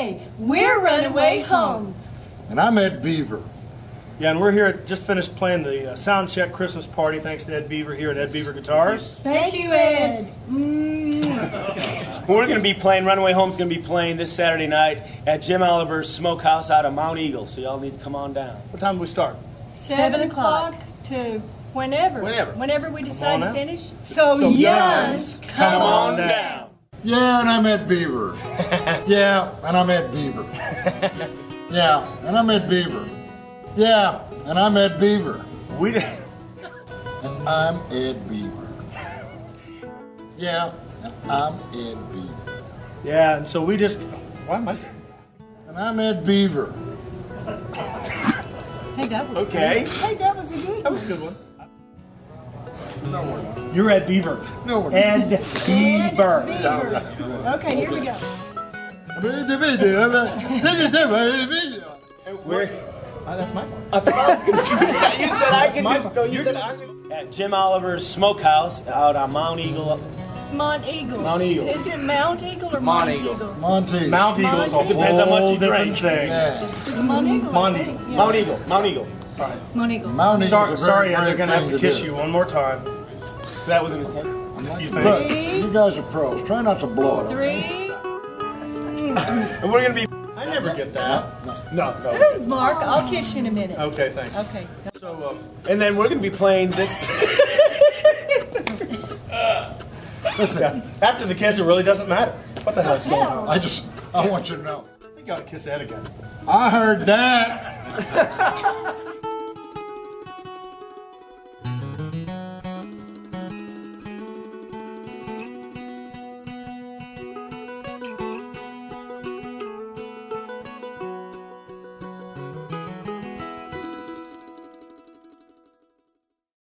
Hey, we're Runaway Home. And I'm Ed Beaver. Yeah, and we're here, at, just finished playing the uh, Sound Check Christmas Party thanks to Ed Beaver here at Ed Beaver Guitars. Thank you, Ed. We're going to be playing, Runaway Home's going to be playing this Saturday night at Jim Oliver's Smokehouse out of Mount Eagle, so y'all need to come on down. What time do we start? Seven o'clock to whenever. Whenever. Whenever we decide to finish. So, So yes, yes, come on. On down. Yeah, and I'm Ed Beaver. yeah, and I'm Ed Beaver. yeah, and I'm Ed Beaver. Yeah, and I'm Ed Beaver. We did. And I'm Ed Beaver. Yeah, and I'm Ed Beaver. Yeah, and so we just. Why am I saying? And I'm Ed Beaver. Hey, that was Okay. good. Hey, that was a good one. That was a good one. No, we're not. You're Ed Beaver. No, we're not. Ed Beaver. Okay, here we go. We're, Uh, that's my part. I thought I was going to do that. You said I could do. No, you said I could. At Jim Oliver's Smokehouse out on Mount Eagle. Mount Eagle. Mount Eagle. Is it Mount Eagle or Mount Mount, Eagle. Eagle? Monty. Mount Eagle's a whole Depends how much you different drink. thing. Yeah. It's Mount Eagle. Mount. Eagle. Yeah. Mount Eagle. Mount Eagle. Mount Eagle. Mount Eagle's Sorry, a very sorry, Ed, brave they're gonna have to kiss do. you one more time. So that was an attempt. You think? Look, you guys are pros. Try not to blow it. okay? Three. And we're going to be. I never get that. No. No, no. Mark, I'll kiss you in a minute. Okay, thanks. Okay. So, um, And then we're going to be playing this. listen, after the kiss, it really doesn't matter. What the hell is going on? I just, I want you to know. I think you ought to kiss Ed again. I heard that.